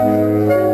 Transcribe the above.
Música